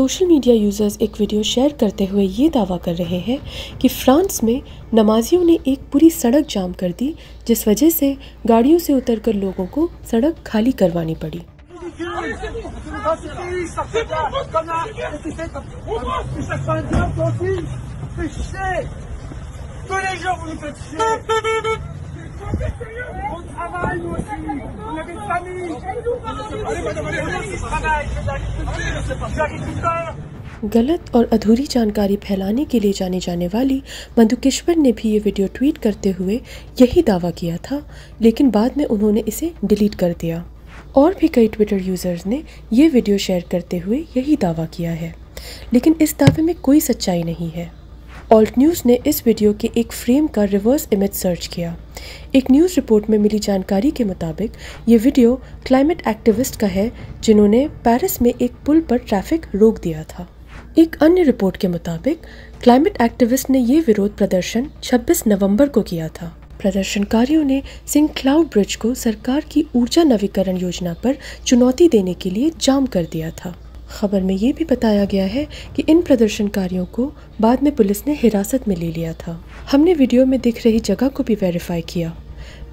Social media users एक video share करते हुए ये दावा कर रहे हैं कि फ्रांस में नमाजियों ने एक पूरी सड़क जाम कर दी, जिस वजह से गाड़ियों से उतरकर लोगों को सड़क खाली करवानी पड़ी। गलत और अधूरी जानकारी फैलाने के लिए जाने जाने वाली मधुकेश्वर ने भी ये वीडियो ट्वीट करते हुए यही दावा किया था, लेकिन बाद में उन्होंने इसे डिलीट कर दिया। और भी कई ट्विटर यूज़र्स ने ये वीडियो शेयर करते हुए यही दावा किया है। लेकिन इस दावे में कोई सच्चाई नहीं है। ऑल्ट न्यूज़ ने इस वीडियो के एक फ्रेम का रिवर्स इमेज सर्च किया। एक न्यूज़ रिपोर्ट में मिली जानकारी के मुताबिक, ये वीडियो क्लाइमेट एक्टिविस्ट का है, जिन्होंने पेरिस में एक पुल पर ट्रैफ़िक रोक दिया था। एक अन्य रिपोर्ट के मुताबिक क्लाइमेट एक्टिविस्ट ने ये विरोध प्रदर्शन 26 नवंबर को किया था। प्रदर्शनकारियों ने सिंह क्लाउड ब्रिज को सरकार की ऊर्जा नवीकरण योजना पर चुनौती देने के लिए जाम कर दिया था। खबर में ये भी बताया गया है कि इन प्रदर्शनकारियों को बाद में पुलिस ने हिरासत में ले लिया था। हमने वीडियो में दिख रही जगह को भी वेरीफाई किया।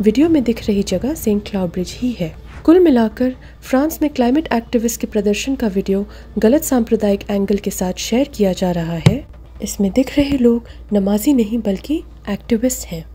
वीडियो में दिख रही जगह सेंट क्लाउड ब्रिज ही है। कुल मिलाकर फ्रांस में क्लाइमेट एक्टिविस्ट के प्रदर्शन का वीडियो गलत सांप्रदायिक एंगल के साथ शेयर किया जा रहा है। इसमें दिख रहे लोग नमाजी नहीं, बल्कि एक्टिविस्ट हैं।